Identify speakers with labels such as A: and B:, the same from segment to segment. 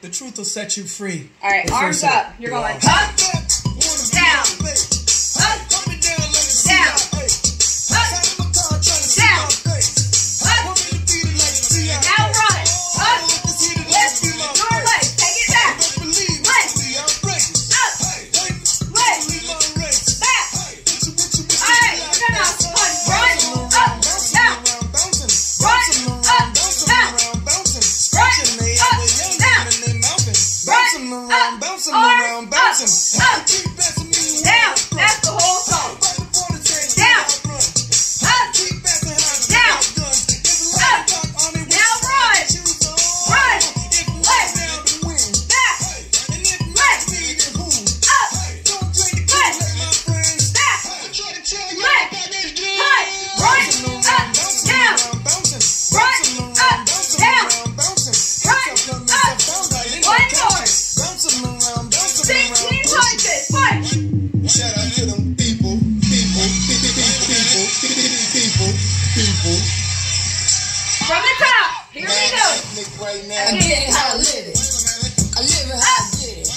A: The truth will set you free.
B: All right, arms up. You're going up, down,
C: people.
B: From the top. Here we go.
C: Nick right
D: I
C: now.
D: get it how I live it. I live it how I get it.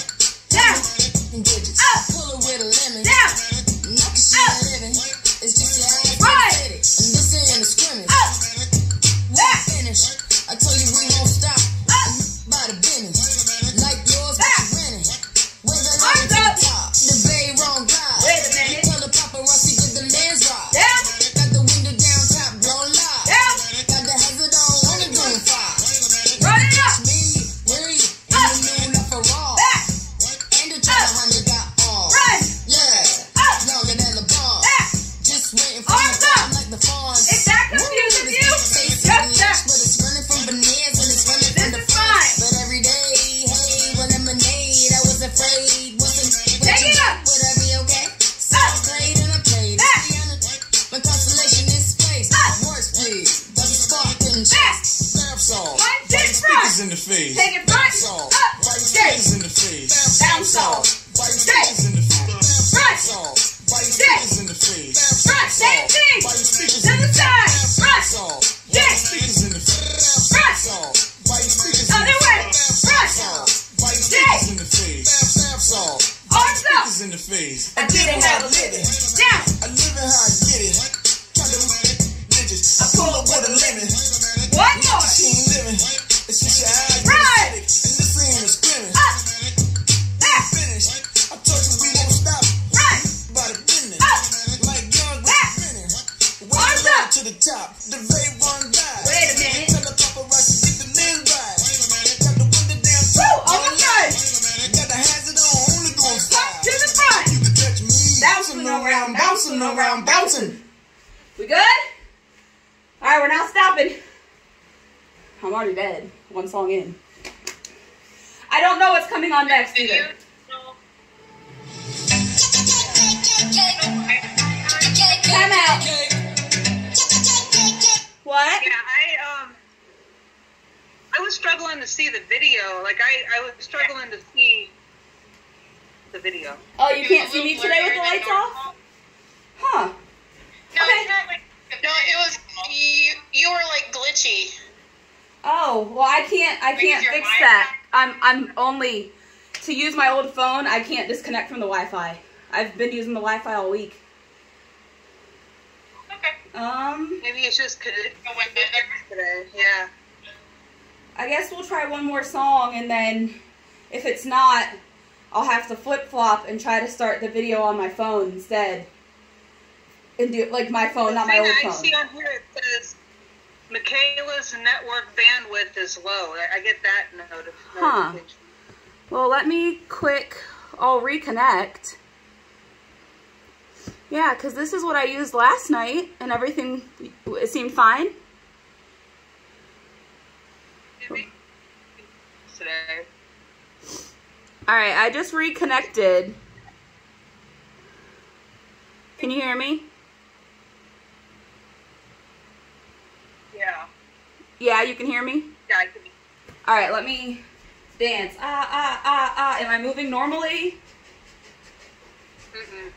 B: Down,
D: get it.
B: Up.
D: Pull it with a lemon.
B: down,
D: Knock your shit living. It's just your ass
B: Right.
D: that did it. And this ain't a scrimmage.
B: up, back,
D: finish. Afraid. Wasn't
B: Take it up.
D: Would I be okay? So I played and I played. My constellation is space.
B: Up.
D: Works, please. Spark
B: Back.
C: Bath salt.
B: Punch it
A: Speakers
B: front.
A: in the face.
B: Take it front, up,
A: Speakers in the face.
B: salt, straight,
A: Speakers in the face.
B: front,
C: Salt.
A: Speakers in the face. In the face.
B: I get it how I live it, down,
C: I live it how I get it. Got them digits. I pull up with a lemon.
B: one more,
C: She ain't living. It's just your eyes.
B: Right.
C: And this ain't a scrimmage.
B: up, back,
C: Finish. I told you we won't stop.
B: Right.
C: By the business.
B: Up.
C: Like young
B: Back.
C: spinning.
B: Arms
C: Way
B: up.
C: to the top. The very one guy.
B: Wait a minute. Bouncing around, bouncing. we good? All right, we're not stopping. I'm already dead, one song in. I don't know what's coming on next either. Time out. What?
E: Yeah, I um, I was struggling to see the video. Like I, I was struggling to see the video.
B: Oh, you can't see me today with the lights off?
F: No,
B: Okay.
F: like, no, it was you. You were like glitchy.
B: Oh, well I can't I can't fix that. I'm I'm only to use my old phone, I can't disconnect from the Wi-Fi. I've been using the Wi-Fi all week.
F: Okay.
B: Um,
E: Maybe it's just cause it
F: went
E: today. Yeah.
B: I guess we'll try one more song and then if it's not, I'll have to flip-flop and try to start the video on my phone instead. And do like my phone, not my
E: the
B: old iPhone.
E: see on here it says Mikala's network bandwidth is low. I, I get that notif-
B: Huh.
E: notification.
B: Well, let me quick, I'll reconnect. Yeah, because this is what I used last night and everything, it seemed fine.
E: Today.
B: All right, I just reconnected. Can you hear me?
E: Yeah.
B: Yeah, you can hear me?
E: Yeah, I can.
B: All right, let me dance. Ah, ah, ah, ah. Am I moving normally?
E: Mm-mm.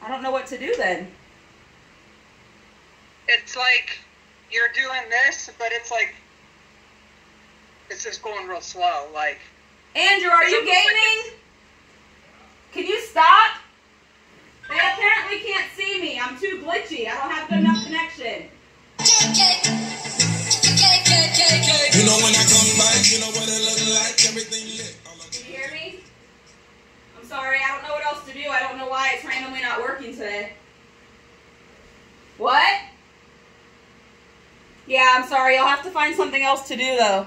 B: I don't know what to do then.
E: It's like you're doing this, but it's like it's just going real slow. Like,
B: Andrew, are you gaming? Can you stop? They apparently can't see me. I'm too glitchy. I don't have good enough connection.
C: You know when I come by, you know what it look like, everything lit.
B: Can you hear me? I'm sorry. I don't know what else to do. I don't know why it's randomly not working today. What? Yeah, I'm sorry. I'll have to find something else to do though.